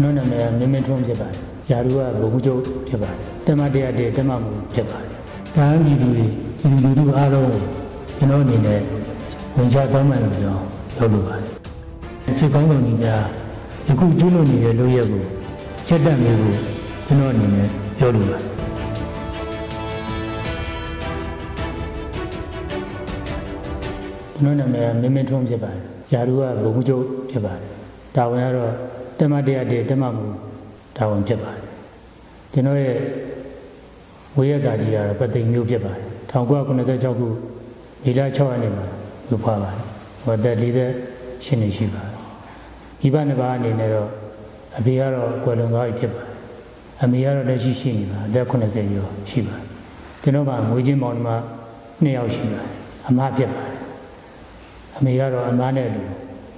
ကျွန်တော်နာမည်ကမင်းမင်းထွန်းဖြစ်ပါတယ်။ယာရုကဘုံမှုချုပ်ဖြစ်ပါတယ်။တမတရားတည်းတမမှုဖြစ်ပါတယ်။ဒါအမိသူတွေဒီလူလူအားလုံးကိုကျွန်တော်အနေနဲ့ဝင်ချတောင်းပန်လို့ပြောလုပ်လိုပါတယ်။စစ်ကောင်းဆောင်ကြီးများယခုကျွလို့နေတဲ့လူရက်ကိုချက်တက်မျိုးကိုကျွန်တော်အနေနဲ့ပြောလိုပါတယ်။ကျွန်တော်နာမည်ကမင်းမင်းထွန်းဖြစ်ပါတယ်။ယာရုကဘုံမှုချုပ်ဖြစ်ပါတယ်။ဒါဝင်ကတော့ တမတရားတည်းတမမှုတာဝန်ဖြစ်ပါတယ်ကျွန်တော်ရဲ့ဝေရတာကြီးကတော့ပသိမ်မျိုးဖြစ်ပါတယ်1996ခုမေလ6ရက်နေ့မှာလူဖွာပါတယ်ဟောသက်40ရှင်းနေရှိပါတယ်မိဘနှစ်ပါးအနေနဲ့တော့အဖေကတော့ကွယ်လွန်သွားပြီဖြစ်ပါတယ်အမေကတော့လက်ရှိရှိနေပါအသက်80ကျော်ရှိပါတယ်ကျွန်တော်ကငွေချင်းမောင်နှမ2ယောက်ရှိပါတယ်အမဖြစ်ပါတယ်အမေကတော့အမနဲ့အတူ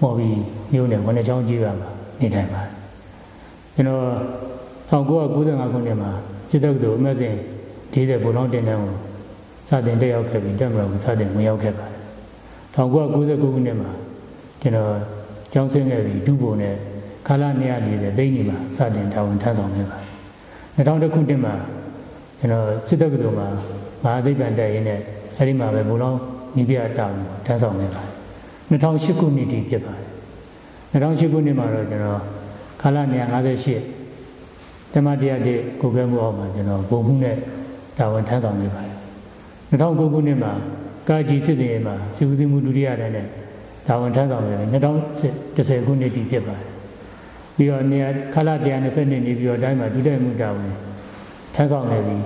မော်ပြီးမျိုးနဲ့ဝန်ချောင်းကြီးရမှာ နေထိုင်ပါတယ်ကျွန်တော်1995ခုနှစ်မှာစစ်တပ်တို့အမတ်စဉ်40ဘုံလုံးတင်တန်းကိုစတင်တက်ရောက်ခဲ့ပြီးတက်မတော်ကိုစတင်ဝင်ရောက်ခဲ့ပါတယ်1999ခုနှစ်မှာကျွန်တော်ကျောင်းဆင်းခဲ့ပြီးဒုဘုံနဲ့ခါလာ240သိန်းကြီးမှာစတင်တာဝန်ထမ်းဆောင်ခဲ့ပါတယ်2000ခုနှစ်မှာကျွန်တော်စစ်တပ်တို့မှာမဟာသိပ္ပံတက်ရင်းနဲ့အဲဒီမှာပဲဘုံလုံးနိပြတာဝန်ထမ်းဆောင်ခဲ့ပါတယ်2008ခုနှစ်တည်းဖြစ်ပါတယ် 2008ခုနှစ်မှာတော့ကျွန်တော်ခါလာ158တမတရားတဲ့ကိုကဲမှုအောက်မှာကျွန်တော်ပုံမှုနဲ့တာဝန်ထမ်းဆောင်နေပါတယ်2009ခုနှစ်မှာကာကြီးစစ်တေမှာစီဦးစီးမှုဒုတိယတန်းနဲ့တာဝန်ထမ်းဆောင်နေတယ်2010ခုနှစ်တည်ဖြစ်ပါတယ်ပြီးတော့နေရာခလာ120နှစ်နေပြီးတော့အတိုင်းမှာဒုတိယမှုတာဝန်ထမ်းဆောင်နေပြီး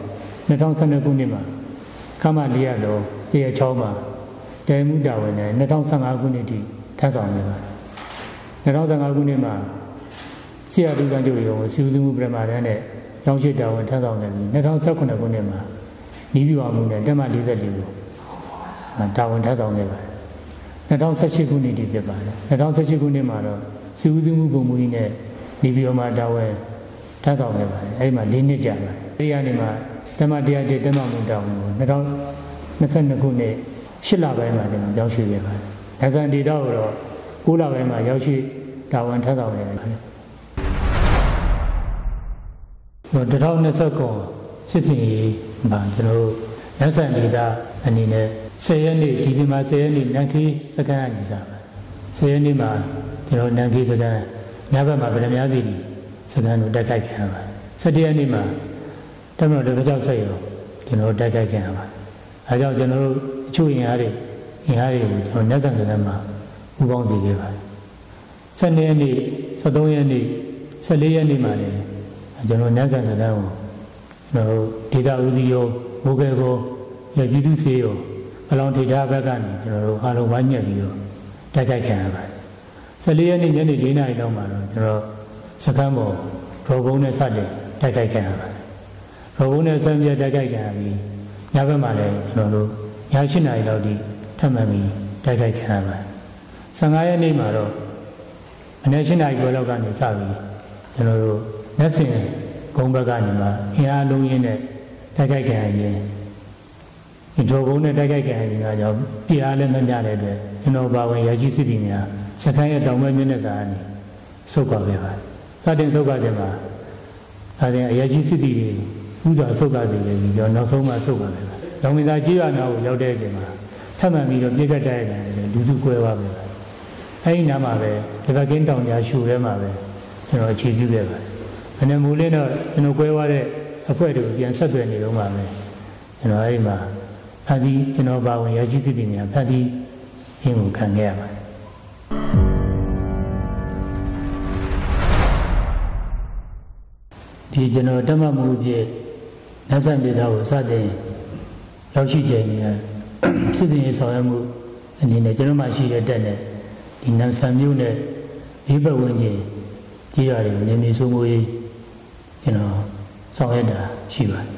2012ခုနှစ်မှာခမလေးရတော့တရချောင်းမှာတဲမှုတာဝန်နဲ့2015ခုနှစ်တည်ထမ်းဆောင်နေပါတယ် 2015ခုနှစ်မှာဆရာဒုက္ခကျုပ်ရုံကိုစီဦးမှုပရမတန်းနဲ့ရောင်းရှိတာဝန်ထမ်းဆောင်နေပြီး2019ခုနှစ်မှာဤပြအောင်မှုနဲ့တက်မ44ကိုတာဝန်ထမ်းဆောင်နေပါတယ်2018ခုနှစ်တည်းဖြစ်ပါတယ်2018ခုနှစ်မှာတော့စီဦးမှုပုံမှုကြီးနဲ့ဤပြအောင်မှာတာဝန်ထမ်းဆောင်နေပါတယ်အဲဒီမှာ၄နှစ်ကြာပါတယ်အဲဒီကနေမှတက်မတရားတဲ့တက်မမှုတာဝန်ကို2022ခုနှစ်8လပိုင်းမှာကျွန်တော်ပြောင်းရွှေ့ခဲ့ပါတယ်။ဒါဆိုရင်ဒီတော့တော့ 9လပိုင်းမှာရောက်ရှိတာဝန်ထမ်းဆောင်နေတယ်2029စစ်စင်ရေးမှာကျွန်တော်တို့လက်ဆန်ဒေတာအနေနဲ့10ရက်နေ့ဒီဇင်ဘာ10ရက်နေ့နန်ခီစကန်အနေစားပါ10ရက်နေ့မှာကျွန်တော်နန်ခီစကန်ညဘက်မှာဗရမများစီစကန်တို့တက်ခိုက်ခံရပါ17ရက်နေ့မှာတမတော်တစ်ကြောက်ဆက်ရောကျွန်တော်တက်ခိုက်ခံရပါအဲကြောင့်ကျွန်တော်တို့အချို့ရင်အားတွေရင်အားတွေကိုကျွန်တော်လက်ဆန်စကန်မှာ ပူပေါင်းစီခဲ့ပါတယ်12ရက်နေ့13ရက်နေ့14ရက်နေ့မှာလည်းကျွန်တော်နတ်ဆန်စကားကိုကျွန်တော်ဒေတာဦးစီးရောဘိုးကဲကိုရပြည်သူစေရောအလောင်းထေတာဘက်ကနေကျွန်တော်တို့အားလုံးဝိုင်းညက်ပြီးတော့တိုက်ခိုက်ခံရပါတယ်14ရက်နေ့ညနေ4နာရီလောက်မှာတော့ကျွန်တော်စကမ်းပေါ်ရောဘုံနဲ့စတင်တိုက်ခိုက်ခံရပါတယ်ရောဘုံနဲ့စံပြတိုက်ခိုက်ခံရပြီးညဘက်မှာလည်းကျွန်တော်တို့ည8နာရီလောက်ဒီထပ်မံပြီးတိုက်ခိုက်ခံရပါတယ် 15ရက်နေ့မှာတော့အနည်း8နာရီကျော်လောက်ကနေစပြီးကျွန်တော်တို့လက်စင်ဂုံဘက်ကနေမှအင်အားလုံးရင်းနဲ့တိုက်ခိုက်ခံရရင်ဒီဒိုဘုံနဲ့တိုက်ခိုက်ခံရရင်ကကြောင့်ပြအားလည်းမမျှတဲ့အတွက်ကျွန်တော်ပါဝင်ရရှိစစ်တီများစခန်းရဲ့တောင်ဘက်မျက်နှာစာကနေဆုတ်ခွာခဲ့ပါတယ်စတင်ဆုတ်ခွာခြင်းမှာဒါတင်အရရှိစစ်တီတွေဥစွာဆုတ်ခွာစီလေပြီးတော့နောက်ဆုံးမှဆုတ်ခွာခဲ့ပါတယ်။လောင်မင်းသားကြီးရနာကိုရောက်တဲ့အချိန်မှာထပ်မံပြီးတော့ပြည့်ကတ်တိုက်ရတယ်လူစုကွဲသွားပြီ။ အဲဒီနားမှာပဲဒီဘက်ကင်းတောင်ကြားရှူထဲမှာပဲကျွန်တော်အခြေပြုခဲ့ပါတယ်။အနေမူလေးတော့ကျွန်တော်ကွဲသွားတဲ့အဖွဲ့တွေကိုပြန်ဆက်သွယ်နေတော့မှပဲကျွန်တော်အဲဒီမှာဖန်တီးကျွန်တော်ပါဝင်ရရှိစစ်တီများဖန်တီးရင်းကိုခံခဲ့ရပါတယ်ဒီကျွန်တော်တမမှုအဖြစ်လက်ဆံဒေတာကိုစတင်ရောက်ရှိချိန်นี้စစ်တင်ရေးဆောင်ရွက်မှုအနေနဲ့ကျွန်တော်မှရှိတဲ့တက်နဲ့ ဒီနမ်ဆန်မျိုးနဲ့ဒီဘက်ဝင်ချင်းကြီးရတယ်နေနေဆိုးမိုးရေးကျွန်တော်ဆောင်ရွက်တာရှိပါတယ်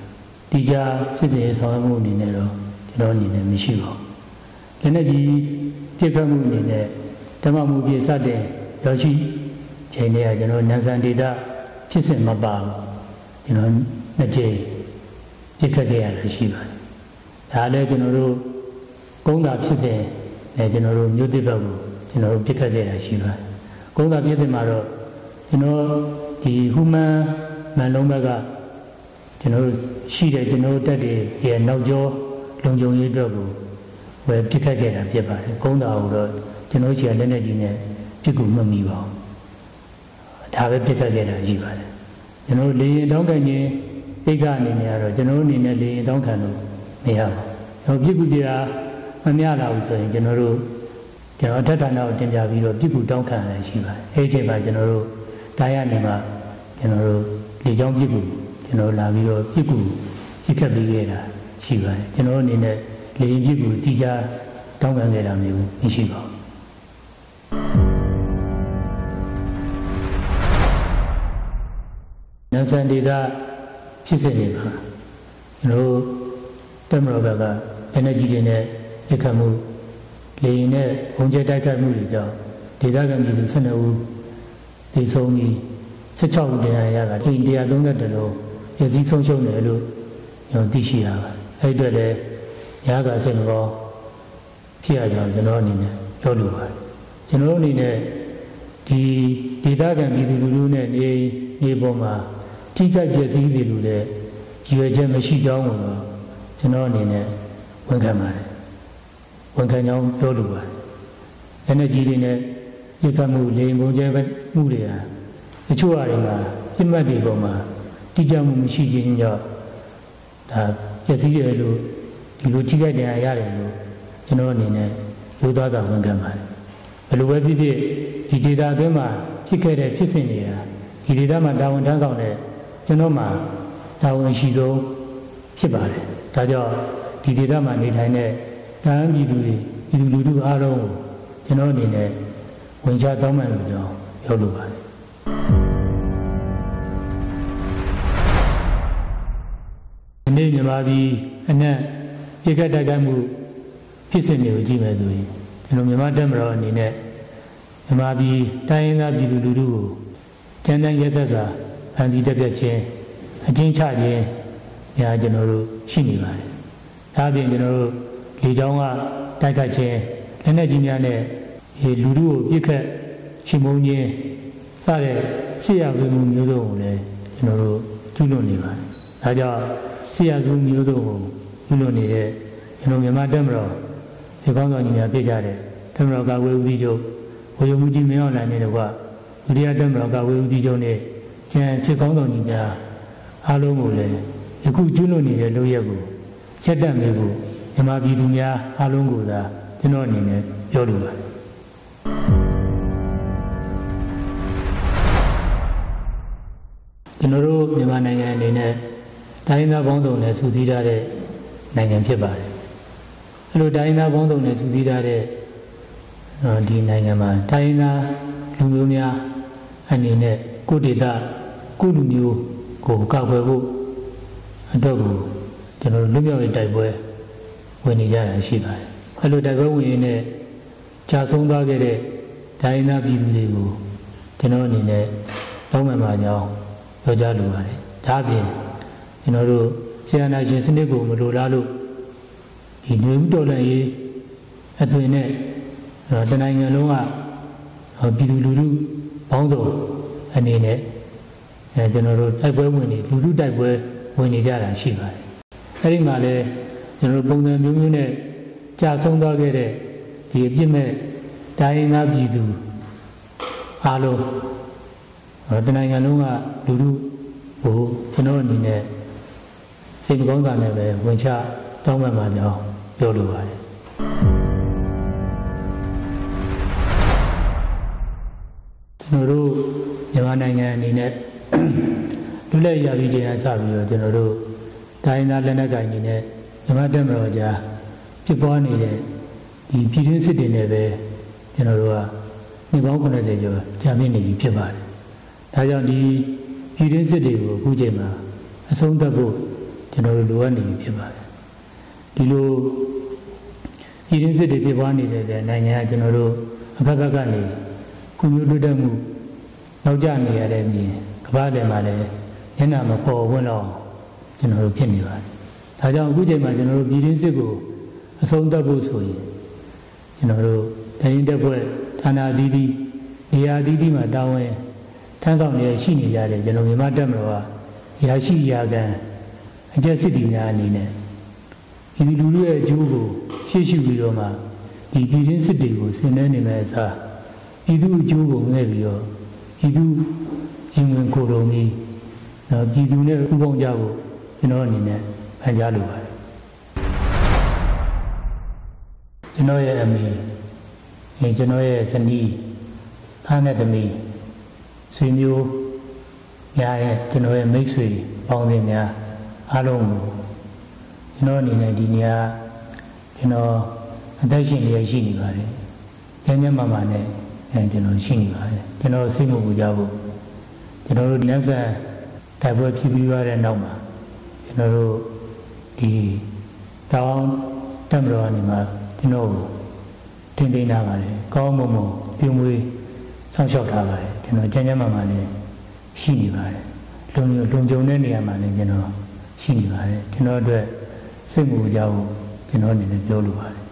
ဒီကြားစစ်တင်ရေးဆောင်ရွက်မှုအနေနဲ့တော့ကျွန်တော်အနေနဲ့မရှိပါဘူးလက်နဲ့ကြီးပြည့်ခတ်မှုအနေနဲ့ဓမ္မမှုပြည့်စတဲ့ရောက်ရှိချိန်တည်းကကျွန်တော်နမ်ဆန်ဒေတာဖြစ်စဉ်မပါဘူးကျွန်တော်နှစ်ကြိမ်ပြစ်ခတ်ခဲ့ရတာရှိပါတယ်။ဒါလည်းကျွန်တော်တို့ကုန်းတာဖြစ်စဉ်နဲ့ကျွန်တော်တို့မြို့သစ်ဘက်ကို ကျွန်တော်တို့ပြစ်ခတ်ခဲ့တာရှိပါတယ်။ကုန်းတာဖြစ်စဉ်မှာတော့ကျွန်တော်ဒီဒီဟူမန်မန်လုံးဘက်ကကျွန်တော်တို့ရှိတဲ့ကျွန်တော်တို့တက်တွေရဲ့နောက်ကျောလုံခြုံရေးအတွက်ကိုဝယ်ပြစ်ခတ်ခဲ့တာဖြစ်ပါတယ်ကုန်းတာကိုတော့ကျွန်တော်ချီလက်နဲ့ကြီးနဲ့ပြစ်ကူမှတ်မိပါဘူးဒါပဲပြစ်ခတ်ခဲ့တာရှိပါတယ်ကျွန်တော်လေရင်တောင်းခံခြင်းအိတ်ကအနေနဲ့ကတော့ကျွန်တော်အနေနဲ့လေရင်တောင်းခံလို့မရပါဘူးပြစ်ကူပြတာမမြလာဘူးဆိုရင်ကျွန်တော်တို့ ကျွန်တော်ထက်ဌာနကိုတင်ပြပြီးတော့ပြစ်ကူတောင်းခံရရှိပါတယ်အဲ့ဒီအချိန်မှာကျွန်တော်တို့တားရနေမှာကျွန်တော်တို့လေကြောင်းပြစ်ကူကျွန်တော်လာပြီးတော့ပြစ်ကူပြစ်ခတ်ပြီးခဲ့တာရှိပါတယ်ကျွန်တော်အနေနဲ့လေရင်ပြစ်ကူတိကျတောင်းခံခဲ့တာမျိုးမရှိပါဘူးနန်းစံဒေတာဖြစ်စဉ်တွေမှာကျွန်တော်တမရောဘက်က energy တွေနဲ့ရခတ်မှု လေရင်နဲ့ဘုံကျဲတိုက်ခိုက်မှုတွေကြောင့်ဒေသခံပြည်သူ12ဦးသေဆုံးပြီး16ဦးတရားရတာအိမ်130လုံးရည်စည်းဆုံးရှုံးတယ်လို့ကျွန်တော်သိရှိရပါတယ်အဲ့အတွက်လည်းရဟကစိတ်မကောဖြစ်ရကြောင်းကျွန်တော်အနေနဲ့ပြောလိုပါတယ်ကျွန်တော်အနေနဲ့ဒီဒေသခံပြည်သူလူထုနဲ့နေနေပေါ်မှာထိခိုက်ပျက်စီးစေလို့တဲ့ရွယ်ချက်မရှိကြောင်းကိုတော့ကျွန်တော်အနေနဲ့ဝန်ခံပါတယ် ဝန်ခံကြောင်းပြောလိုပါတယ်။လက်နက်ကြီးတွေနဲ့ပြစ်ခတ်မှုလေပုံကျဲမှုတွေဟာတချို့အရာတွေမှာပြစ်မှတ်တွေပေါ်မှာတိကျမှုမရှိခြင်းကြောင့်ဒါပျက်စီးရလို့ဒီလိုထိခိုက်တရားရတယ်လို့ကျွန်တော်အနေနဲ့ရိုးသားတာဝန်ခံပါတယ်။ဘယ်လိုပဲဖြစ်ဖြစ်ဒီဒေတာအတွင်းမှာဖြစ်ခဲ့တဲ့ဖြစ်စဉ်တွေဟာဒီဒေတာမှာတာဝန်ထမ်းဆောင်တဲ့ကျွန်တော်မှာတာဝန်ရှိဆုံးဖြစ်ပါတယ်။ဒါကြောင့်ဒီဒေသမှာနေထိုင်တဲ့ တန်းပြည်သူတွေပြည်သူလူထုအားလုံးကိုကျွန်တော်အနေနဲ့ဝင်ချတောင်းပန်လို့ကြောင်းပြောလိုပါတယ်ဒီနေ့မြန်မာပြည်အနက်ပြည့်ကတ်တိုက်ခိုက်မှုဖြစ်စဉ်တွေကိုကြည့်မယ်ဆိုရင်ကျွန်တော်မြန်မာတက်မတော်အနေနဲ့မြန်မာပြည်တိုင်းရင်းသားပြည်သူလူထုကိုကျန်းတန်းရက်သက်စွာဖန်တီးတက်ပြတ်ခြင်းအချင်းချခြင်းညာကျွန်တော်တို့ရှိနေပါတယ်ဒါအပြင်ကျွန်တော်တို့ လေကြောင်းကတိုက်ခတ်ခြင်းလက်နက်ကြီးများနဲ့လူထုကိုပြစ်ခတ်ချီမုန်းခြင်းစတဲ့ဆရာဝေမှုမျိုးစုံကိုလည်းကျွန်တော်တို့ကျူးလွန်နေပါတယ်ဒါကြောင့်ဆရာဝေမှုမျိုးစုံကိုကျူးလွန်နေတဲ့ကျွန်တော်မြန်မာတက်မတော်ဒီကောင်းဆောင်ကြီးများပြကြတဲ့တက်မတော်ကဝေဦးကြီးချုပ်ဝေယမှုကြီးမင်းအောင်လှိုင်နဲ့တကွဒုတိယတက်မတော်ကဝေဦးကြီးချုပ်နဲ့ကျန်စစ်ကောင်းဆောင်ကြီးများအားလုံးကိုလည်းယခုကျူးလွန်နေတဲ့လုပ်ရက်ကိုချက်တက်မိဖို့ မြန်မာပြည်သူများအားလုံးကိုသာကျွန်တော်အနေနဲ့ပြောလိုပါတယ်ကျွန်တော်တို့မြန်မာနိုင်ငံအနေနဲ့တိုင်းသားပေါင်းစုံနဲ့စုစည်းထားတဲ့နိုင်ငံဖြစ်ပါတယ်အဲလိုတိုင်းသားပေါင်းစုံနဲ့စုစည်းထားတဲ့ဒီနိုင်ငံမှာတိုင်းသားလူမျိုးများအနေနဲ့ကိုဒေတာကိုလူမျိုးကိုကောက်ွယ်ဖို့အတွက်ကိုကျွန်တော်တို့လူမျိုးရေးတိုက်ပွဲ ဝင်နေကြတာရှိပါတယ်အဲလိုတိုက်ပွဲဝင်ရင်းနဲ့ကြာဆုံးသွားခဲ့တဲ့ဒိုင်းနာပြည်သူတွေကိုကျွန်တော်အနေနဲ့လုံးမှန်ပါကြောင်းပြောကြားလိုပါတယ်ဒါအပြင်ကျွန်တော်တို့ဆရာနာရှင်စနစ်ကိုမလိုလားလို့ဒီຫນွေဥတော်လည်းရေးအသွင်နဲ့တနိုင်ငံလုံးကပြည်သူလူထုပေါင်းစုံအနေနဲ့အဲကျွန်တော်တို့တိုက်ပွဲဝင်နေလူထုတိုက်ပွဲဝင်နေကြတာရှိပါတယ်အဲ့ဒီမှာလည်း ကျွန်တော်ပုံစံမျိုးမျိုးနဲ့ကြာဆုံးသွားခဲ့တဲ့ဒီအပြစ်မဲ့တိုင်းသားပြည်သူအားလုံးတနိုင်ငံလုံးကလူလူဟိုကျွန်တော်အနေနဲ့စိတ်မကောင်းတာနဲ့ပဲဝင်ချတောင်းပန်ပါကြောင်းပြောလိုပါတယ်ကျွန်တော်တို့မြန်မာနိုင်ငံအနေနဲ့လူလက်ရပြီးချိန်အစပြီးတော့ကျွန်တော်တို့တိုင်းသားလက်နက်ကိုင်နေနဲ့ မြမတက်မတော်ကြားဖြစ်ပွားနေတဲ့ဒီပြည်တွင်းစစ်တွေနဲ့ပဲကျွန်တော်တို့ကနှစ်ပေါင်း90ကျော်ကြာမြင့်နေပြီဖြစ်ပါတယ်။ဒါကြောင့်ဒီပြည်တွင်းစစ်တွေကိုအခုချိန်မှာအဆုံးသတ်ဖို့ကျွန်တော်တို့လိုအပ်နေပြီဖြစ်ပါတယ်။ဒီလိုပြည်တွင်းစစ်တွေဖြစ်ပွားနေတဲ့နိုင်ငံကကျွန်တော်တို့အဖက်ဖက်ကနေကုမျိုးတိုးတက်မှုနောက်ကျနေရတဲ့ပြင်ကမ္ဘာ့တယ်မှာလည်းညနာမပေါ်ဝင်တော့ကျွန်တော်တို့ဖြစ်နေပါတယ်။ ဒါကြောင့်အခုချိန်မှာကျွန်တော်တို့ပြည်တွင်းစစ်ကိုအဆုံးသတ်ဖို့ဆိုရင်ကျွန်တော်တို့တိုင်းတက်ဖွဲ့ဌာနအသီးသီးနေရာအသီးသီးမှာတာဝန်ထမ်းဆောင်ရရှိနေကြတယ်ကျွန်တော်မြန်မာတက်မတော်ကရာရှိရာခံအကျက်စစ်တီများအနေနဲ့ဒီလူလူရဲ့အကျိုးကိုရှေ့ရှုပြီးတော့မှဒီပြည်ရင်းစစ်တွေကိုဆင်နွှဲနေမဲ့အစားဤသူအကျိုးကိုငဲ့ပြီးတော့ဤသူရင်ဝင်ကိုယ်တော်ကြီးနော်ပြည်သူနဲ့ဥပုံကြဖို့ကျွန်တော်အနေနဲ့ ဖန်ကြားလိုပါတယ်ကျွန်တော်ရဲ့အမိအဲကျွန်တော်ရဲ့ဇနီးဖားနဲ့သမီးဆွေမျိုးများတဲ့ကျွန်တော်ရဲ့မိတ်ဆွေပေါင်းသင်းများအားလုံးကိုကျွန်တော်အနေနဲ့ဒီနေရာကျွန်တော်အသက်ရှင်ရရှိနေပါတယ်။ကျန်းကျန်းမာမာနဲ့အဲကျွန်တော်ရှိနေပါတယ်။ကျွန်တော်စိတ်မပူကြဘူး။ကျွန်တော်တို့နောက်ဆက်တိုက်ပွဲဖြစ်ပြီးရတဲ့နောက်မှာကျွန်တော်တို့ ဒီတောင်းတက်မတော်အနေမှာကျွန်တော်တင်တင်လာပါတယ်။ကောင်းမွန်မွန်ပြုံးမွေးဆောင်းလျှောက်ထားပါတယ်။ကျွန်တော်ကျန်းကျန်းမာမာနဲ့ရှိနေပါတယ်။လုံလုံကြုံတဲ့နေရာမှာလည်းကျွန်တော်ရှိနေပါတယ်။ကျွန်တော်အတွက်စိတ်မူကြဘူးကျွန်တော်အနေနဲ့ပြောလိုပါတယ်